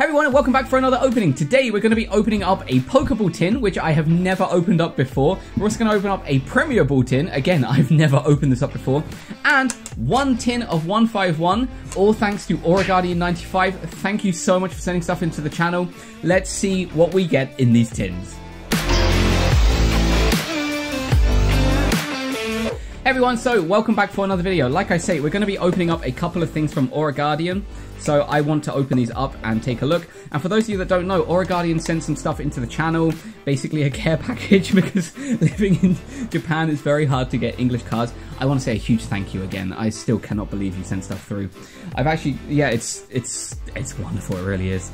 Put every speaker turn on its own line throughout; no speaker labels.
Hey everyone and welcome back for another opening. Today we're going to be opening up a Pokeball tin, which I have never opened up before. We're also going to open up a Premier Ball tin. Again, I've never opened this up before. And one tin of 151, all thanks to AuraGuardian95. Thank you so much for sending stuff into the channel. Let's see what we get in these tins. Everyone, so welcome back for another video. Like I say, we're going to be opening up a couple of things from Aura Guardian. So I want to open these up and take a look. And for those of you that don't know, Aura Guardian sent some stuff into the channel, basically a care package because living in Japan is very hard to get English cards. I want to say a huge thank you again. I still cannot believe you sent stuff through. I've actually, yeah, it's it's it's wonderful. It really is.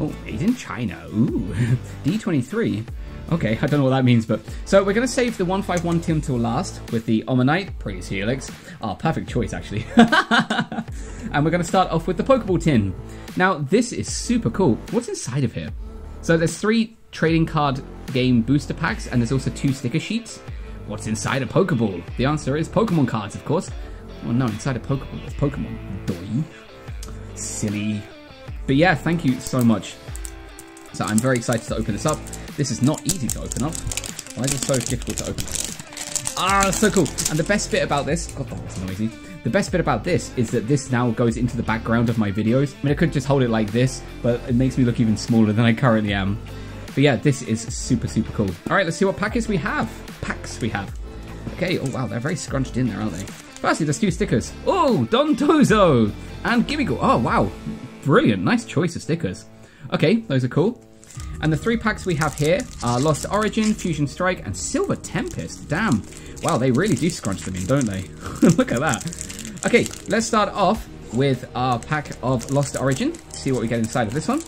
Oh, he's in China. Ooh, D23. Okay, I don't know what that means, but... So we're going to save the 151 tin till last with the Omanyte, Praise Helix. Oh, perfect choice, actually. and we're going to start off with the Pokeball tin. Now, this is super cool. What's inside of here? So there's three trading card game booster packs, and there's also two sticker sheets. What's inside a Pokeball? The answer is Pokemon cards, of course. Well, no, inside a Pokeball, there's Pokemon. Doy. Silly. But yeah, thank you so much. So I'm very excited to open this up. This is not easy to open up. Why is it so difficult to open? Ah, so cool. And the best bit about this, God, that's noisy. The best bit about this is that this now goes into the background of my videos. I mean, I could just hold it like this, but it makes me look even smaller than I currently am. But yeah, this is super, super cool. All right, let's see what packets we have. Packs we have. Okay, oh wow, they're very scrunched in there, aren't they? Firstly, there's two stickers. Oh, Dondozo and Gimmighoul. Oh, wow. Brilliant. Nice choice of stickers. Okay, those are cool. And the three packs we have here are Lost Origin, Fusion Strike, and Silver Tempest. Damn. Wow, they really do scrunch them in, don't they? Look at that. Okay, let's start off with our pack of Lost Origin. See what we get inside of this one.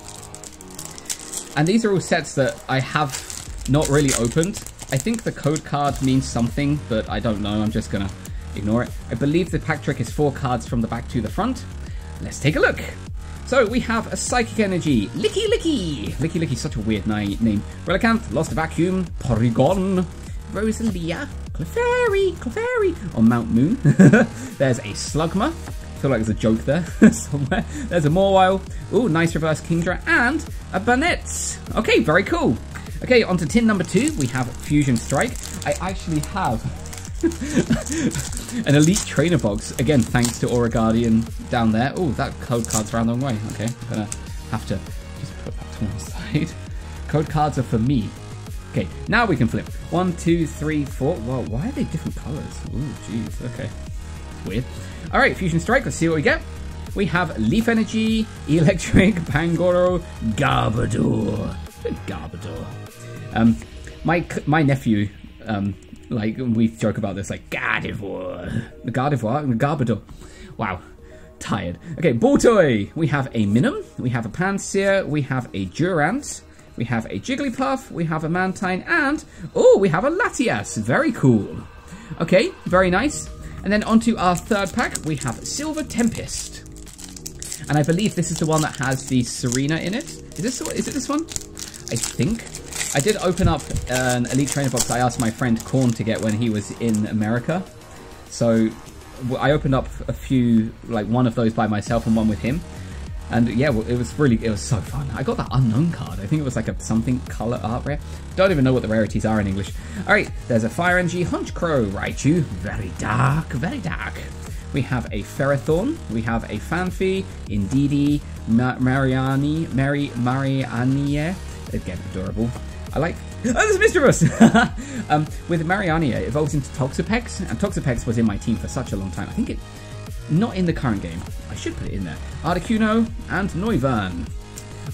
And these are all sets that I have not really opened. I think the code card means something, but I don't know. I'm just going to ignore it. I believe the pack trick is four cards from the back to the front. Let's take a look. So we have a Psychic Energy, Lickilicky. Licky Licky, such a weird name. Relicanth, Lost Vacuum, Porygon, Rosalia, Clefairy, Clefairy, on Mount Moon. there's a Slugma. I feel like there's a joke there somewhere. There's a Mawile. Ooh, nice reverse Kingdra. And a Banette. Okay, very cool. Okay, on to tin number two. We have Fusion Strike. I actually have An elite trainer box. Again, thanks to Aura Guardian down there. Oh, that code card's around the wrong way. Okay, I'm gonna have to just put that to one side. Code cards are for me. Okay, now we can flip. One, two, three, four. Whoa, why are they different colors? Ooh, jeez. Okay. Weird. All right, Fusion Strike. Let's see what we get. We have Leaf Energy, Electric, Pangoro, Garbodor. Garbodor. Um, my my nephew um, like, we joke about this, like, Gardevoir. Gardevoir? Garbodor. Wow. Tired. Okay, Baltoy. We have a Minim. We have a Pansear. We have a Durant. We have a Jigglypuff. We have a Mantine. And, oh, we have a Latias. Very cool. Okay, very nice. And then onto our third pack, we have Silver Tempest. And I believe this is the one that has the Serena in it. Is this is it this one? I think. I did open up an Elite Trainer box I asked my friend Korn to get when he was in America. So I opened up a few, like one of those by myself and one with him. And yeah, it was really, it was so fun. I got that unknown card. I think it was like a something color art rare. Don't even know what the rarities are in English. All right, there's a Fire Energy Honchkrow, Raichu. Very dark, very dark. We have a Ferrothorn. We have a Phanpy, Indeedee, Mariani, Mary, Mariania. Again, adorable. I like... Oh, there's Misdreavus! um, with Mariania, it evolves into Toxapex, and Toxapex was in my team for such a long time. I think it... Not in the current game. I should put it in there. Articuno and Noivern.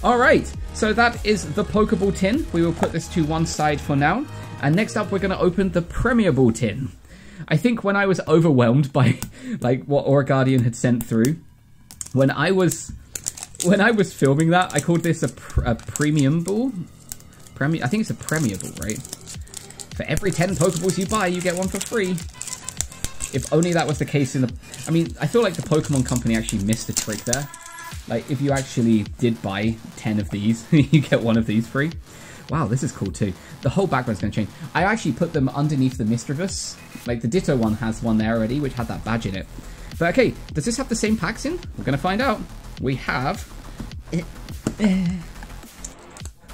Alright, so that is the Pokeball tin. We will put this to one side for now. And next up, we're going to open the Premier Ball tin. I think when I was overwhelmed by like what Aura Guardian had sent through, when I was when I was filming that, I called this a, pr a premium ball. Premier, I think it's a Premier Ball, right? For every 10 Pokeballs you buy, you get one for free. If only that was the case in the... I mean, I feel like the Pokemon Company actually missed a trick there. Like, if you actually did buy 10 of these, you get one of these free. Wow, this is cool too. The whole background's going to change. I actually put them underneath the Misdreavus. Like, the Ditto one has one there already, which had that badge in it. But okay, does this have the same packs in? We're going to find out. We have...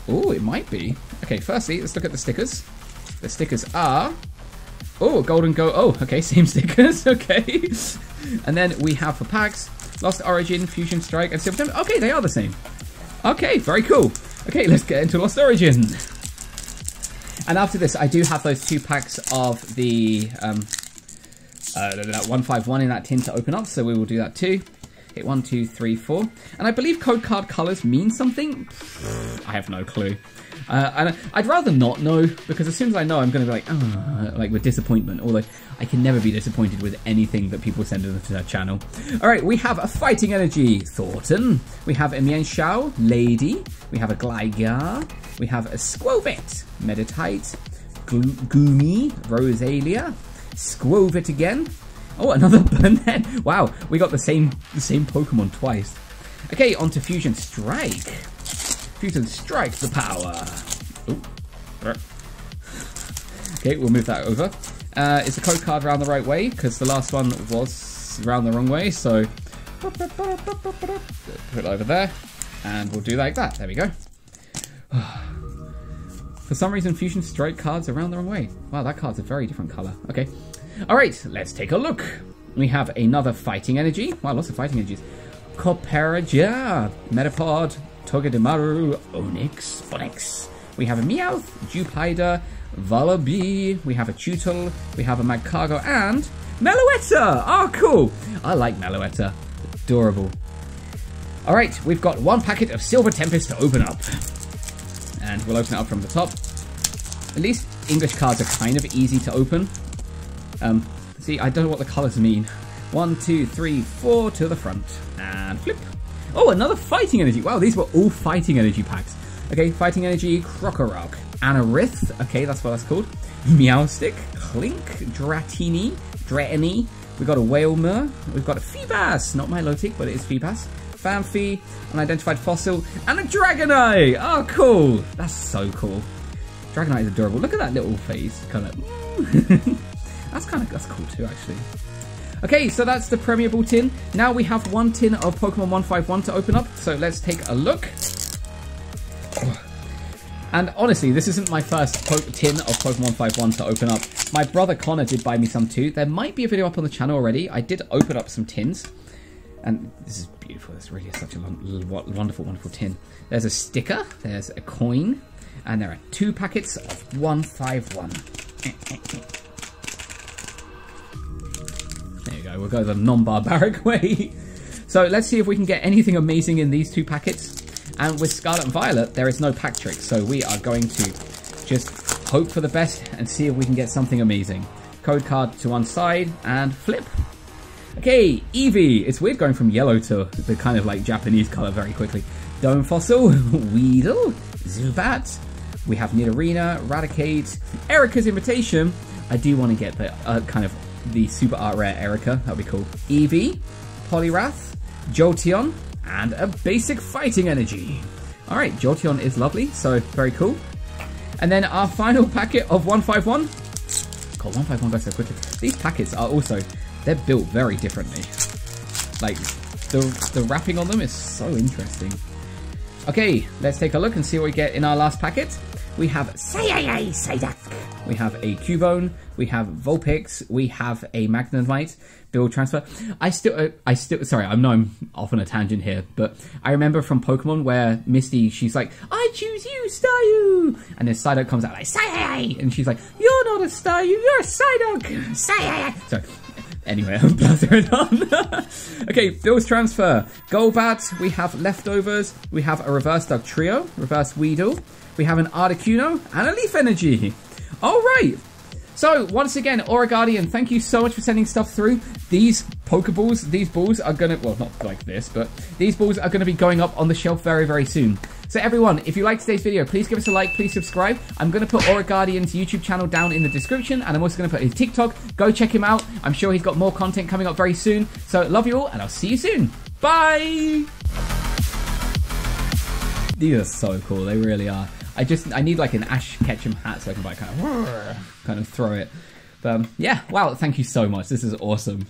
Oh, it might be. Okay, firstly, let's look at the stickers. The stickers are... Oh, golden go. Oh, okay, same stickers. okay. and then we have for packs, Lost Origin, Fusion Strike, and Silver Okay, they are the same. Okay, very cool. Okay, let's get into Lost Origin. And after this, I do have those two packs of the um, uh, 151 in that tin to open up, so we will do that too. Hit one, two, three, four. And I believe code card colors mean something. I have no clue. Uh, and I'd rather not know because as soon as I know, I'm going to be like, oh, like with disappointment. Although I can never be disappointed with anything that people send into their channel. All right, we have a Fighting Energy Thorton. We have a Mienshao Lady. We have a Gligar. We have a Skwovet Meditite. Goomy Rosalia. Skwovet again. Oh, another Banette. Wow, we got the same the same Pokemon twice. Okay, on to Fusion Strike. Fusion Strike the power. Okay, we'll move that over. Uh, is the code card round the right way? Because the last one was round the wrong way, so put it over there, and we'll do like that. There we go. For some reason, Fusion Strike cards around the wrong way. Wow, that card's a very different color. Okay. All right, let's take a look. We have another Fighting Energy. Wow, lots of Fighting Energies. Copperajah, Metapod, Togedemaru, Onix, Onix. We have a Meowth, Jupider, Vullaby, we have a Tutel, we have a Magcargo, and Meloetta! Oh, cool! I like Meloetta. Adorable. Alright, we've got one packet of Silver Tempest to open up. And we'll open it up from the top. At least English cards are kind of easy to open. Um, see, I don't know what the colours mean. One, two, three, four to the front. And flip. Oh, another Fighting Energy. Wow, these were all Fighting Energy packs. Okay, Fighting Energy, Krokorok, Anorith. Okay, that's what that's called. Meowstic, Klink, Dratini, Dratini. We've got a Wailmer. We've got a Feebas. Not Milotic, but it is Feebas. Phanpy, an identified fossil, and a Dragonite! Oh, cool! That's so cool. Dragonite is adorable. Look at that little face. Kind of. That's kind of that's cool too, actually. Okay, so that's the Premier Ball tin. Now we have one tin of Pokemon 151 to open up, so let's take a look. And honestly, this isn't my first tin of Pokemon 151 to open up. My brother Connor did buy me some too. There might be a video up on the channel already. I did open up some tins. And this is beautiful. This really is such a wonderful, wonderful tin. There's a sticker. There's a coin. And there are two packets of 151. There you go. We'll go the non-barbaric way. so let's see if we can get anything amazing in these two packets. And with Scarlet and Violet, there is no pack trick. So we are going to just hope for the best and see if we can get something amazing. Code card to one side and flip. Okay, Eevee. It's weird going from yellow to the kind of like Japanese color very quickly. Dome Fossil, Weedle, Zubat. We have Nidorina, Raticate, Erica's Invitation. I do want to get the uh, kind of the super art rare Erica. that'd be cool. Eevee, Poliwrath, Jolteon, and a basic fighting energy. Alright, Jolteon is lovely, so very cool. And then our final packet of 151. God, 151 goes so quickly. These packets are also, they're built very differently. Like, the, the wrapping on them is so interesting. Okay, let's take a look and see what we get in our last packet. We have Sayayay Psyduck. We have a Cubone. We have Vulpix. We have a Magnemite Bill's transfer. I still, uh, I still, sorry, I know I'm off on a tangent here, but I remember from Pokemon where Misty, she's like, I choose you, Staryu! And then Psyduck comes out like, Sayayay! And she's like, You're not a Staryu, you're a Psyduck! Sayayay! Sorry. Anyway, okay, Bill's transfer. Golbat, we have leftovers, we have a reverse Dugtrio, reverse Weedle, we have an Articuno, and a Leaf Energy. Alright, so, once again, Aura Guardian, thank you so much for sending stuff through. These Pokeballs, these balls are gonna, well, not like this, but these balls are gonna be going up on the shelf very, very soon. So everyone, if you liked today's video, please give us a like, please subscribe. I'm going to put Aura Guardian's YouTube channel down in the description, and I'm also going to put his TikTok. Go check him out. I'm sure he's got more content coming up very soon. So love you all, and I'll see you soon. Bye! These are so cool, they really are. I just I need like an Ash Ketchum hat so I can like kind of kind of throw it. But um, yeah, wow! Thank you so much. This is awesome.